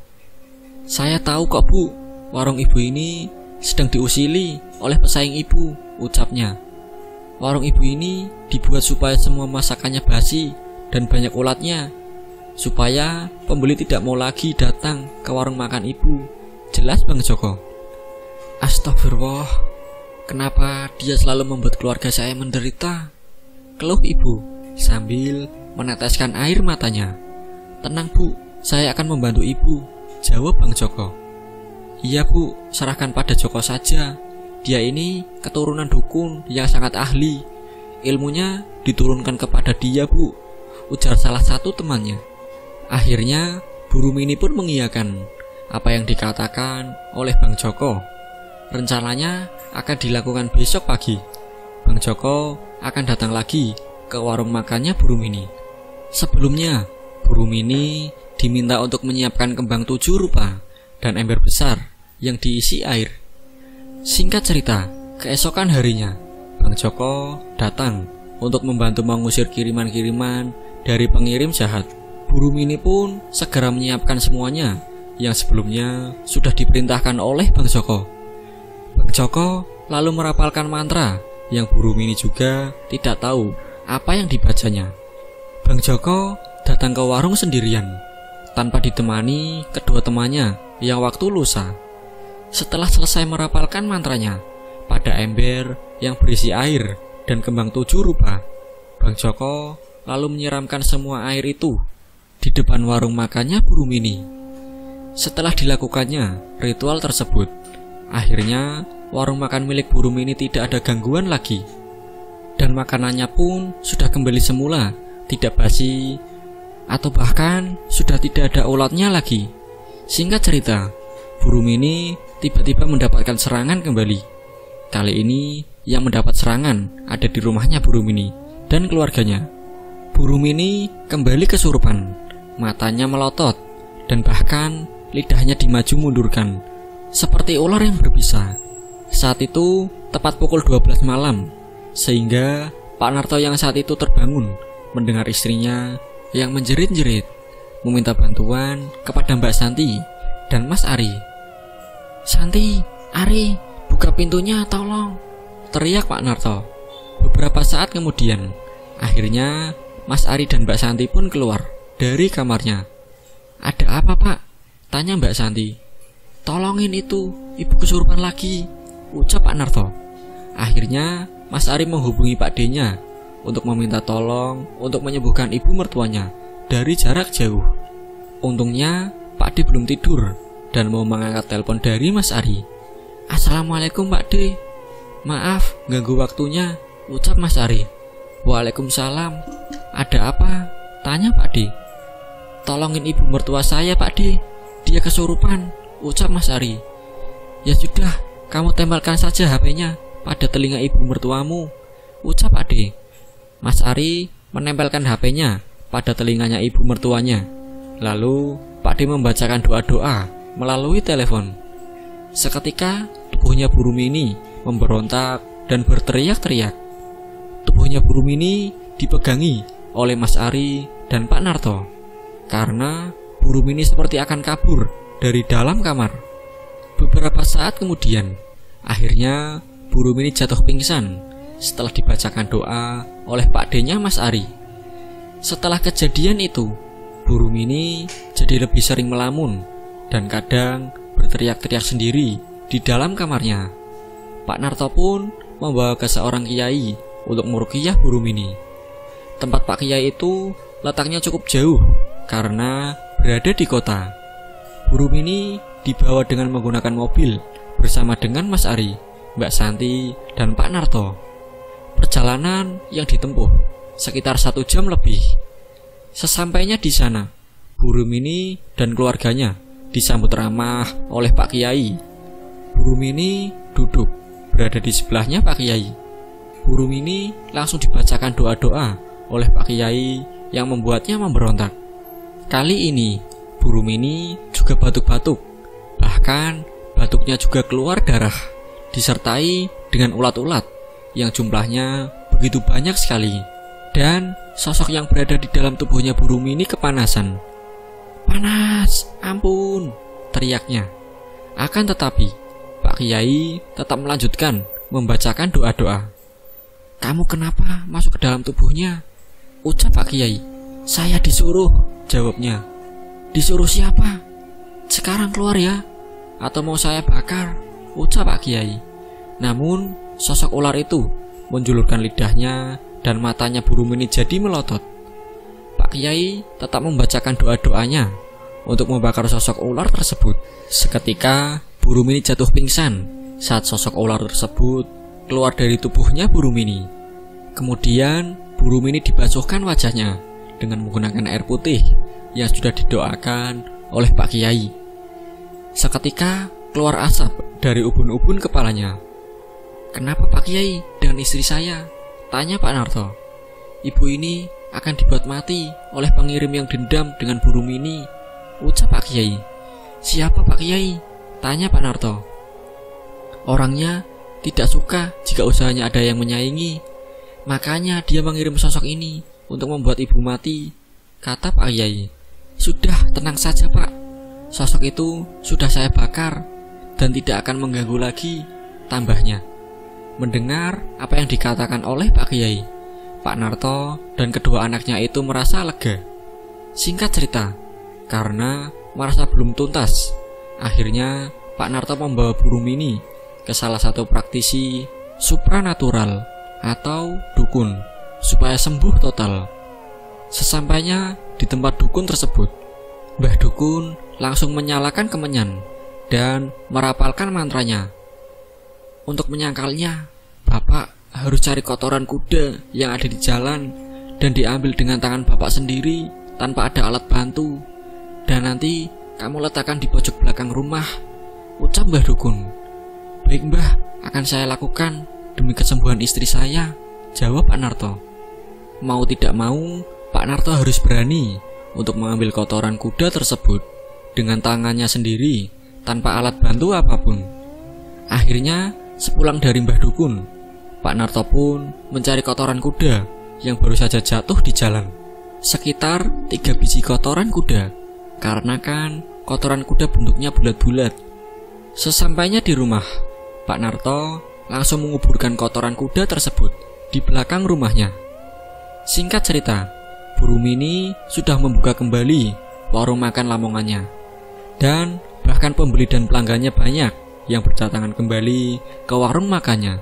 Saya tahu kok bu, warung ibu ini sedang diusili oleh pesaing ibu, ucapnya. Warung ibu ini dibuat supaya semua masakannya basi dan banyak ulatnya, supaya pembeli tidak mau lagi datang ke warung makan ibu. Jelas Bang Joko. Astagfirullah, kenapa dia selalu membuat keluarga saya menderita? Keluh ibu sambil meneteskan air matanya. Tenang bu, saya akan membantu ibu, jawab Bang Joko. Iya bu, serahkan pada Joko saja, dia ini keturunan dukun yang sangat ahli. Ilmunya diturunkan kepada dia, Bu. Ujar salah satu temannya. Akhirnya, burung ini pun mengiyakan apa yang dikatakan oleh Bang Joko. Rencananya akan dilakukan besok pagi. Bang Joko akan datang lagi ke warung makannya burung ini. Sebelumnya, burung ini diminta untuk menyiapkan kembang tujuh rupa dan ember besar yang diisi air. Singkat cerita, keesokan harinya, Bang Joko datang untuk membantu mengusir kiriman-kiriman dari pengirim jahat. Burung ini pun segera menyiapkan semuanya yang sebelumnya sudah diperintahkan oleh Bang Joko. Joko lalu merapalkan mantra yang burung ini juga tidak tahu apa yang dibacanya. Bang Joko datang ke warung sendirian tanpa ditemani kedua temannya yang waktu lusa. Setelah selesai merapalkan mantranya pada ember yang berisi air dan kembang tujuh rupa, Bang Joko lalu menyiramkan semua air itu di depan warung makannya Bu Rumini. Setelah dilakukannya ritual tersebut, akhirnya warung makan milik Bu Rumini tidak ada gangguan lagi. Dan makanannya pun sudah kembali semula, tidak basi, atau bahkan sudah tidak ada ulatnya lagi. Singkat cerita, burung ini tiba-tiba mendapatkan serangan kembali. Kali ini yang mendapat serangan ada di rumahnya burung ini dan keluarganya. Burung ini kembali kesurupan, matanya melotot, dan bahkan lidahnya dimaju mundurkan, seperti ular yang berbisa. Saat itu tepat pukul 12 malam, sehingga Pak Narto yang saat itu terbangun mendengar istrinya yang menjerit-jerit meminta bantuan kepada Mbak Santi dan Mas Ari. Santi, Ari, buka pintunya tolong Teriak Pak Narto. Beberapa saat kemudian Akhirnya Mas Ari dan Mbak Santi pun keluar Dari kamarnya. Ada apa pak? Tanya Mbak Santi. Tolongin itu, ibu kesurupan lagi Ucap Pak Narto Akhirnya Mas Ari menghubungi Pak D-nya Untuk meminta tolong Untuk menyembuhkan ibu mertuanya Dari jarak jauh Untungnya Pak D belum tidur dan mau mengangkat telepon dari Mas Ari. Assalamualaikum Pak D. Maaf ganggu waktunya, ucap Mas Ari. Waalaikumsalam. Ada apa? Tanya Pak D. Tolongin ibu mertua saya Pak D. Dia kesurupan, ucap Mas Ari. Ya sudah, kamu tempelkan saja HP-nya pada telinga ibu mertuamu, ucap D. Mas Ari menempelkan HP-nya pada telinganya ibu mertuanya. Lalu Pak D membacakan doa-doa melalui telepon. Seketika tubuhnya burung ini memberontak dan berteriak-teriak. Tubuhnya burung ini dipegangi oleh Mas Ari dan Pak Narto karena burung ini seperti akan kabur dari dalam kamar. Beberapa saat kemudian, akhirnya burung ini jatuh pingsan setelah dibacakan doa oleh Pak D-nya Mas Ari. Setelah kejadian itu, burung ini jadi lebih sering melamun dan kadang berteriak-teriak sendiri di dalam kamarnya. Pak Narto pun membawa ke seorang kiai untuk merukiah burung ini. Tempat Pak Kiai itu letaknya cukup jauh karena berada di kota. Burung ini dibawa dengan menggunakan mobil bersama dengan Mas Ari, Mbak Santi, dan Pak Narto. Perjalanan yang ditempuh sekitar satu jam lebih. Sesampainya di sana, Bu Rumini dan keluarganya disambut ramah oleh Pak Kiai. Bu Rumini duduk berada di sebelahnya Pak Kiai. Bu Rumini langsung dibacakan doa-doa oleh Pak Kiai yang membuatnya memberontak. Kali ini, Bu Rumini juga batuk-batuk. Bahkan, batuknya juga keluar darah, disertai dengan ulat-ulat yang jumlahnya begitu banyak sekali. Dan sosok yang berada di dalam tubuhnya Bu Rumini kepanasan. Panas, ampun, teriaknya. Akan tetapi, Pak Kiai tetap melanjutkan membacakan doa-doa. Kamu kenapa masuk ke dalam tubuhnya? Ucap Pak Kiai. Saya disuruh, jawabnya. Disuruh siapa? Sekarang keluar ya, atau mau saya bakar? Ucap Pak Kiai. Namun, sosok ular itu menjulurkan lidahnya dan matanya burung ini jadi melotot. Pak Kiai tetap membacakan doa-doanya untuk membakar sosok ular tersebut. Seketika, burung ini jatuh pingsan saat sosok ular tersebut keluar dari tubuhnya burung ini. Kemudian, burung ini dibasuhkan wajahnya dengan menggunakan air putih yang sudah didoakan oleh Pak Kiai. Seketika keluar asap dari ubun-ubun kepalanya. Kenapa Pak Kiai dan istri saya? Tanya Pak Narto. Ibu ini akan dibuat mati oleh pengirim yang dendam dengan burung ini. Ucap Pak Kiai. Siapa Pak Kiai? Tanya Pak Narto. Orangnya tidak suka jika usahanya ada yang menyaingi Makanya dia mengirim sosok ini untuk membuat ibu mati, kata Pak Yai. Sudah, tenang saja Pak. Sosok itu sudah saya bakar dan tidak akan mengganggu lagi, tambahnya. Mendengar apa yang dikatakan oleh Pak Kiai, Pak Narto dan kedua anaknya itu merasa lega. Singkat cerita, karena merasa belum tuntas, akhirnya Pak Narto membawa burung ini ke salah satu praktisi supranatural atau dukun supaya sembuh total. Sesampainya di tempat dukun tersebut, Mbah Dukun langsung menyalakan kemenyan dan merapalkan mantranya. Untuk menyangkalnya, Bapak harus cari kotoran kuda yang ada di jalan dan diambil dengan tangan Bapak sendiri tanpa ada alat bantu. Dan nanti kamu letakkan di pojok belakang rumah. Ucap Mbah Dukun. Baik Mbah, akan saya lakukan demi kesembuhan istri saya, jawab Pak Narto. Mau tidak mau, Pak Narto harus berani untuk mengambil kotoran kuda tersebut dengan tangannya sendiri tanpa alat bantu apa pun. Akhirnya, sepulang dari Mbah Dukun, Pak Narto pun mencari kotoran kuda yang baru saja jatuh di jalan. Sekitar tiga biji kotoran kuda, karena kan kotoran kuda bentuknya bulat-bulat. Sesampainya di rumah, Pak Narto langsung menguburkan kotoran kuda tersebut di belakang rumahnya. Singkat cerita, Bu Rumini sudah membuka kembali warung makan Lamongannya. Dan bahkan pembeli dan pelanggannya banyak yang berdatangan kembali ke warung makannya.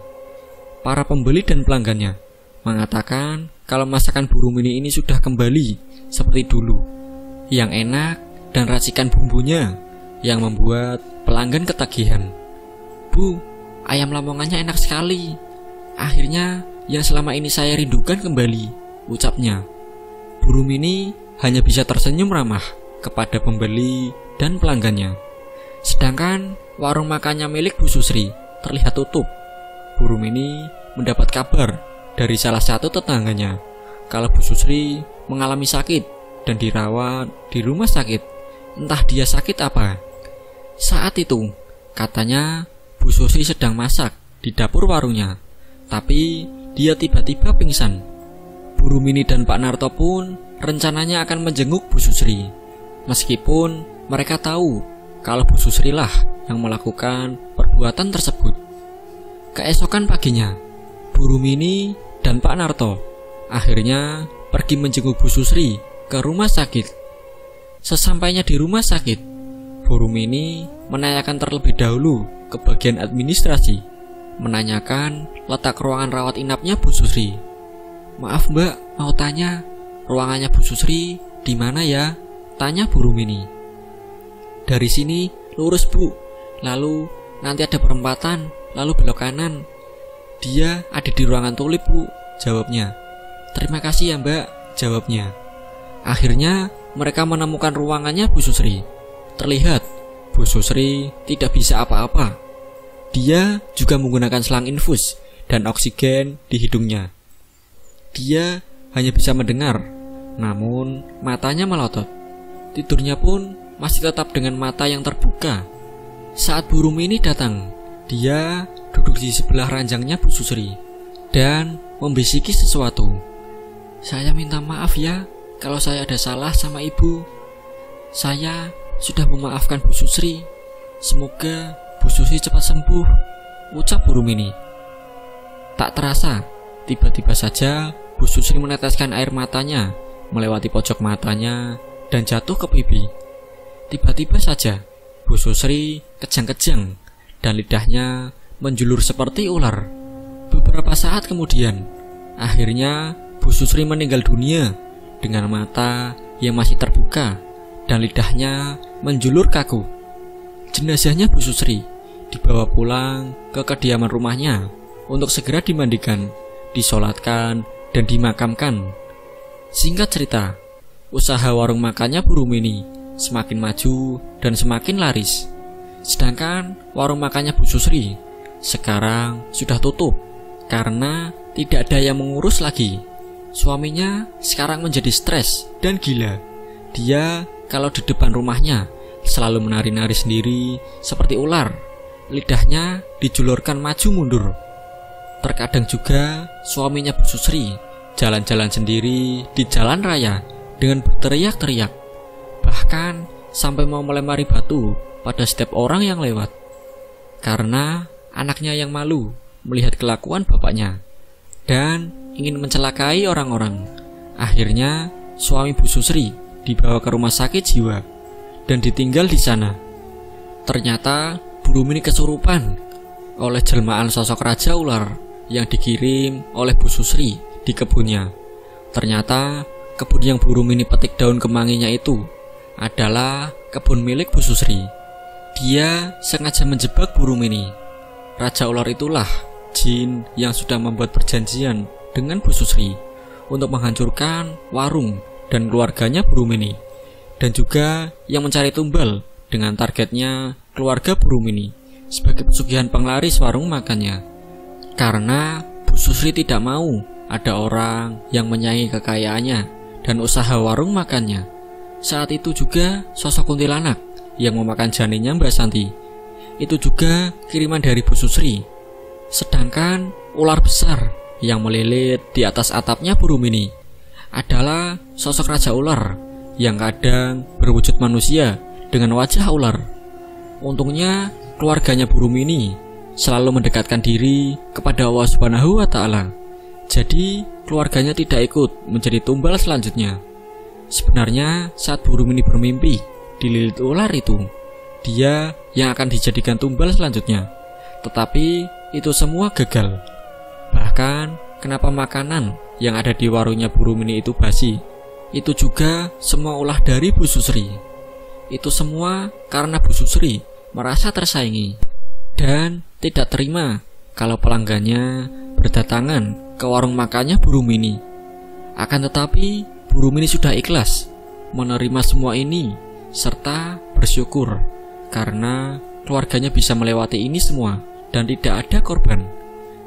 Para pembeli dan pelanggannya mengatakan kalau masakan Bu Rumini ini sudah kembali seperti dulu. Yang enak dan racikan bumbunya yang membuat pelanggan ketagihan. Bu, Ayam lamongannya enak sekali. Akhirnya yang selama ini saya rindukan kembali, ucapnya. Burung ini hanya bisa tersenyum ramah kepada pembeli dan pelanggannya. Sedangkan warung makannya milik Bu Susri terlihat tutup. Burung ini mendapat kabar dari salah satu tetangganya kalau Bu Susri mengalami sakit dan dirawat di rumah sakit. Entah dia sakit apa. Saat itu, katanya Bu Susi sedang masak di dapur warungnya, tapi dia tiba-tiba pingsan. Bu Rumini dan Pak Narto pun rencananya akan menjenguk Bu Susri. Meskipun mereka tahu kalau Bu Susri lah yang melakukan perbuatan tersebut. Keesokan paginya, Bu Rumini dan Pak Narto akhirnya pergi menjenguk Bu Susri ke rumah sakit. Sesampainya di rumah sakit, Bu Rumini menanyakan terlebih dahulu ke bagian administrasi, menanyakan letak ruangan rawat inapnya Bu Susri. Maaf mbak, mau tanya, ruangannya Bu Susri di mana ya? Tanya Bu Rumini. Dari sini lurus bu, lalu nanti ada perempatan, lalu belok kanan. Dia ada di ruangan tulip, Bu, jawabnya. Terima kasih ya, Mbak, jawabnya. Akhirnya, mereka menemukan ruangannya Bu Susri. Terlihat, Bu Susri tidak bisa apa-apa. Dia juga menggunakan selang infus dan oksigen di hidungnya. Dia hanya bisa mendengar, namun matanya melotot. Tidurnya pun masih tetap dengan mata yang terbuka. Saat burung ini datang, dia duduk di sebelah ranjangnya Bu Susri dan membisiki sesuatu. Saya minta maaf ya kalau saya ada salah sama ibu. Saya sudah memaafkan Bu Susri. Semoga Bu Susri cepat sembuh, ucap burung ini. Tak terasa, tiba-tiba saja Bu Susri meneteskan air matanya melewati pojok matanya dan jatuh ke pipi. Tiba-tiba saja, Bu Susri kejang-kejang dan lidahnya menjulur seperti ular. Beberapa saat kemudian, akhirnya Bu Susri meninggal dunia dengan mata yang masih terbuka dan lidahnya menjulur kaku. Jenazahnya Bu Susri dibawa pulang ke kediaman rumahnya untuk segera dimandikan, disolatkan, dan dimakamkan. Singkat cerita, usaha warung makannya Bu Rumini semakin maju dan semakin laris. Sedangkan warung makannya Bu Susri sekarang sudah tutup karena tidak ada yang mengurus lagi. Suaminya sekarang menjadi stres dan gila. Dia kalau di depan rumahnya selalu menari-nari sendiri seperti ular. Lidahnya dijulurkan maju mundur. Terkadang juga suaminya Bu Susri jalan-jalan sendiri di jalan raya dengan berteriak-teriak. Bahkan sampai mau melempari batu pada setiap orang yang lewat. Karena anaknya yang malu melihat kelakuan bapaknya dan ingin mencelakai orang-orang. Akhirnya, suami Bu Susri dibawa ke rumah sakit jiwa dan ditinggal di sana. Ternyata, Bu Rumini kesurupan oleh jelmaan sosok raja ular yang dikirim oleh Bu Susri di kebunnya. Ternyata, kebun yang Bu Rumini petik daun kemanginya itu adalah kebun milik Bu Susri. Dia sengaja menjebak Bu Rumini. Raja ular itulah jin yang sudah membuat perjanjian dengan Bu Susri untuk menghancurkan warung dan keluarganya Bu Rumini dan juga yang mencari tumbal dengan targetnya keluarga Bu Rumini sebagai pesugihan penglaris warung makannya karena Bu Susri tidak mau ada orang yang menyaingi kekayaannya dan usaha warung makannya saat itu juga sosok kuntilanak yang memakan janinnya Mbak Santi itu juga kiriman dari Bu Susri Sedangkan ular besar yang melilit di atas atapnya burung ini adalah sosok raja ular yang kadang berwujud manusia dengan wajah ular. Untungnya keluarganya burung ini selalu mendekatkan diri kepada Allah Subhanahu wa taala. Jadi keluarganya tidak ikut menjadi tumbal selanjutnya. Sebenarnya saat burung ini bermimpi dililit ular itu, dia yang akan dijadikan tumbal selanjutnya. Tetapi itu semua gagal. Bahkan, kenapa makanan yang ada di warungnya Bu Rumini itu basi? Itu juga semua ulah dari Bu Susri. Itu semua karena Bu Susri merasa tersaingi dan tidak terima kalau pelanggannya berdatangan ke warung makannya Bu Rumini. Akan tetapi, Bu Rumini sudah ikhlas menerima semua ini serta bersyukur karena keluarganya bisa melewati ini semua dan tidak ada korban.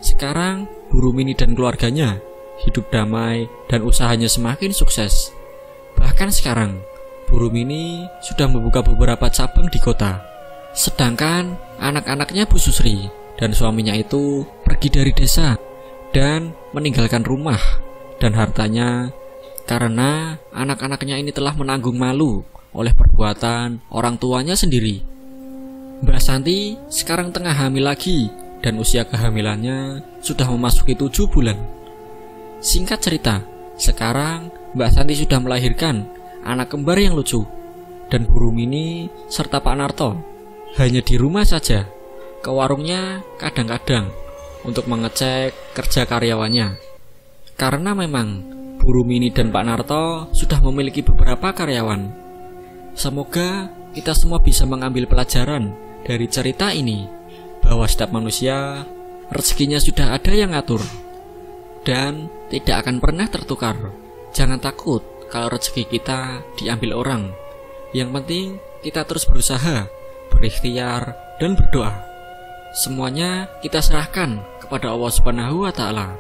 Sekarang, Guru Mini dan keluarganya hidup damai dan usahanya semakin sukses. Bahkan sekarang, Guru Mini sudah membuka beberapa cabang di kota. Sedangkan anak-anaknya Bu Susri dan suaminya itu pergi dari desa dan meninggalkan rumah dan hartanya karena anak-anaknya ini telah menanggung malu oleh perbuatan orang tuanya sendiri. Mbak Santi sekarang tengah hamil lagi dan usia kehamilannya sudah memasuki tujuh bulan. Singkat cerita, sekarang Mbak Santi sudah melahirkan anak kembar yang lucu dan burung ini serta Pak Narto hanya di rumah saja. Ke warungnya kadang-kadang untuk mengecek kerja karyawannya. Karena memang burung ini dan Pak Narto sudah memiliki beberapa karyawan. Semoga kita semua bisa mengambil pelajaran dari cerita ini bahwa setiap manusia rezekinya sudah ada yang ngatur dan tidak akan pernah tertukar. Jangan takut kalau rezeki kita diambil orang. Yang penting kita terus berusaha, berikhtiar, dan berdoa. Semuanya kita serahkan kepada Allah Subhanahu wa taala.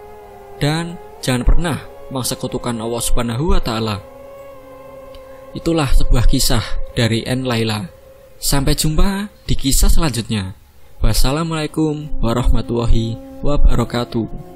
Dan jangan pernah mengsekutukan Allah Subhanahu wa taala. Itulah sebuah kisah dari N Laila. Sampai jumpa di kisah selanjutnya. Wassalamualaikum warahmatullahi wabarakatuh.